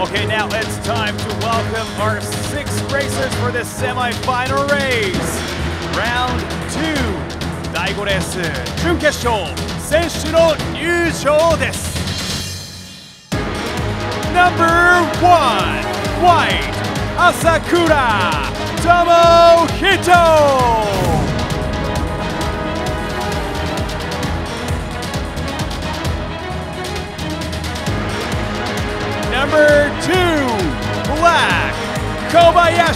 Okay, now it's time to welcome our six racers for this semi-final race. Round two 第5レース準決勝選手の入場です Number one White Asakura Tomohito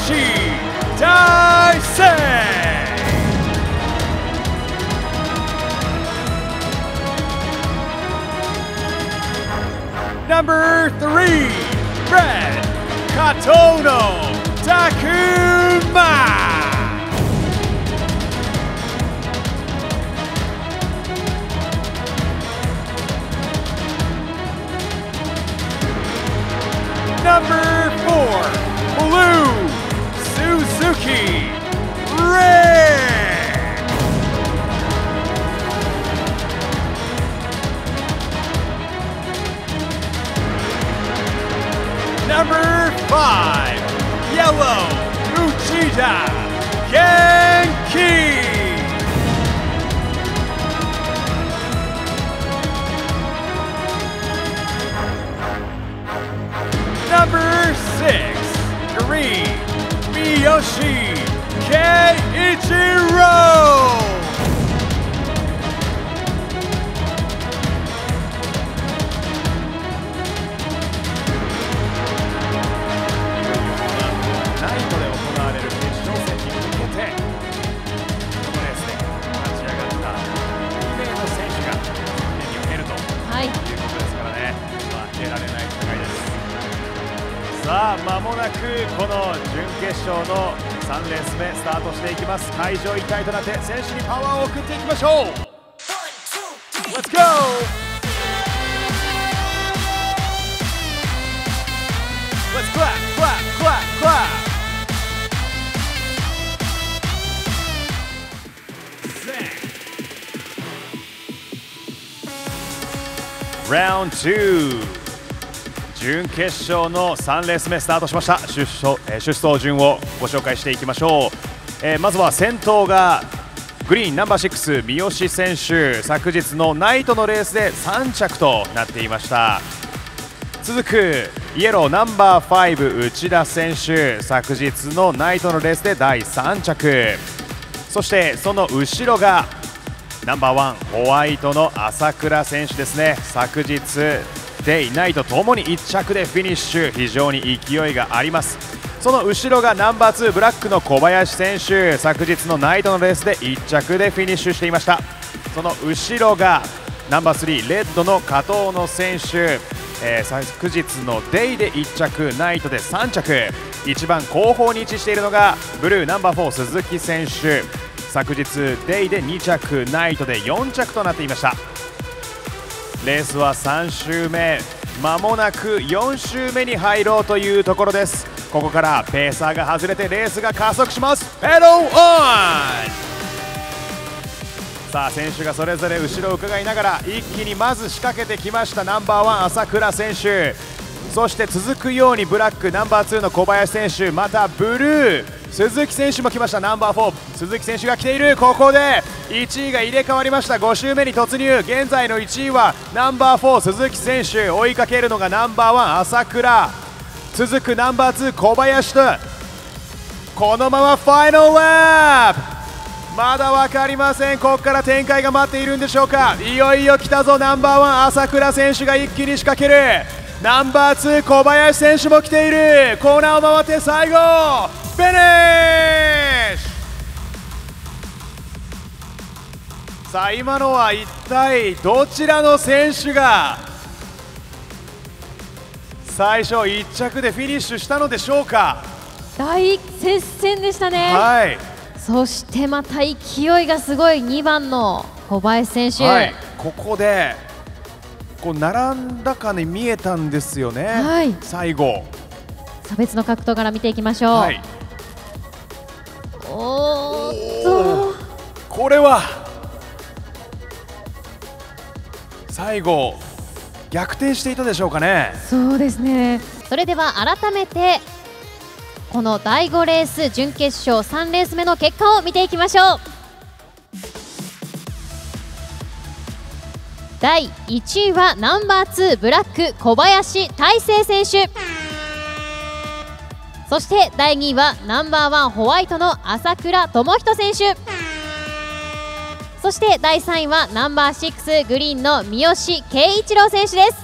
Yoshi Daisei! Number three, Red Katono Taku Suzuki Red. Number five, Yellow Uchida Genki. Number six, Yoshi Ichiro! さあ間もなくこの準決勝の3レース目スタートしていきます会場一体となって選手にパワーを送っていきましょう Let's go! Let's clap, clap, clap, clap! Round 2準決勝の3レース目スタートしました。出走,、えー出走順をご紹介していきましょう、えーまずは先頭がグリーンナンバー6三好選手。昨日のナイトのレースで3着となっていました。続くイエローナンバー5内田選手。昨日のナイトのレースで第3着。そしてその後ろがナンバーワンホワイトの朝倉選手ですね。昨日デイナイトともに1着でフィニッシュ。非常に勢いがあります。その後ろがナンバー2ブラックの小林選手。昨日のナイトのレースで1着でフィニッシュしていました。その後ろがナンバー3レッドの加藤野選手、えー昨日のデイで1着ナイトで3着。一番後方に位置しているのがブルーナンバー4鈴木選手。昨日デイで2着ナイトで4着となっていました。レースは3周目まもなく4周目に入ろうというところです。ここからペーサーが外れてレースが加速します。ペドルオンさあ選手がそれぞれ後ろを伺いながら一気にまず仕掛けてきました。ナンバーワン朝倉選手。そして続くようにブラックナンバー2の小林選手。またブルー。鈴木選手も来ました。ナンバー4鈴木選手が来ている。ここで1位が入れ替わりました。5周目に突入。現在の1位はナンバー4鈴木選手追いかけるのがナンバーワン朝倉。続くナンバー2小林と。このままファイナルラップ。まだ分かりません。ここから展開が待っているんでしょうか。いよいよ来たぞ。ナンバーワン朝倉選手が一気に仕掛ける。ナンバー2小林選手も来ている。コーナーを回って最後フィニさあ今のは一体どちらの選手が最初1着でフィニッシュしたのでしょうか？大接戦でしたね、はい。そしてまた勢いがすごい2番の小林選手、はい、ここでこう並んだかに見えたんですよね、はい。最後。差別の格闘から見ていきましょう、はい、おーっと。これは最後、逆転していたでしょうかね。そうですね。それでは改めてこの第5レース準決勝3レース目の結果を見ていきましょう。第1位はナンバー2ブラック小林大成選手。そして第2位はナンバーワンホワイトの朝倉智人選手。そして第3位はナンバー6グリーンの三好圭一郎選手です。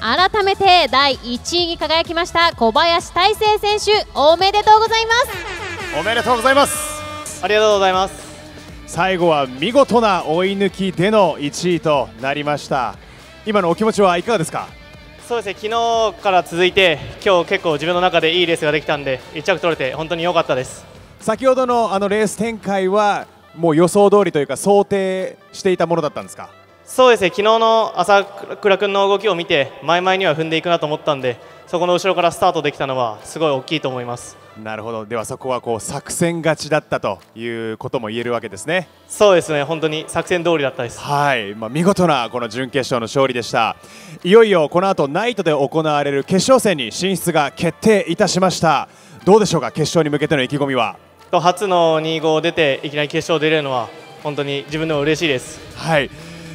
改めて第1位に輝きました小林大成選手おめでとうございます。おめでとうございます。ありがとうございます。最後は見事な追い抜きでの1位となりました。今のお気持ちはいかがですか？そうですね。昨日から続いて今日結構自分の中でいいレースができたんで1着取れて本当に良かったです。先ほどのあのレース展開はもう予想通りというか想定していたものだったんですか？そうですね。昨日の朝倉君の動きを見て前々には踏んでいくなと思ったんでそこの後ろからスタートできたのはすごい大きいと思います。なるほど。ではそこはこう作戦勝ちだったということも言えるわけですね。そうですね。本当に作戦通りだったです。はい、まあ、見事なこの準決勝の勝利でした。いよいよこの後ナイトで行われる決勝戦に進出が決定いたしました。どうでしょうか？決勝に向けての意気込みは初の2号出ていきなり決勝出れるのは本当に自分でも嬉しいです。はい。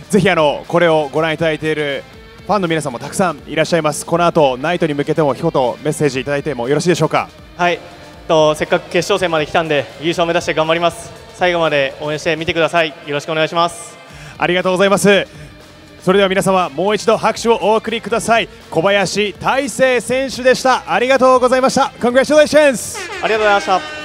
ぜひあのこれをご覧いただいているファンの皆さんもたくさんいらっしゃいます。この後ナイトに向けても一言メッセージいただいてもよろしいでしょうか？はい。とせっかく決勝戦まで来たんで優勝を目指して頑張ります。最後まで応援してみてください。よろしくお願いします。ありがとうございます。それでは皆様もう一度拍手をお送りください。小林大成選手でした。ありがとうございました。Congratulations! ありがとうございました